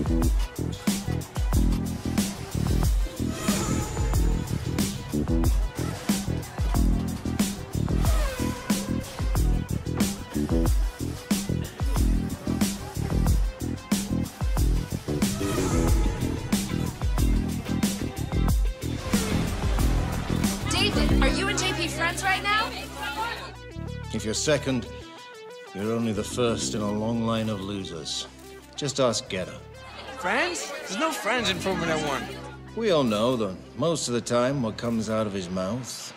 David, are you and JP friends right now? If you're second, you're only the first in a long line of losers. Just ask Getter. Friends? There's no friends in Formula One. We all know that most of the time what comes out of his mouth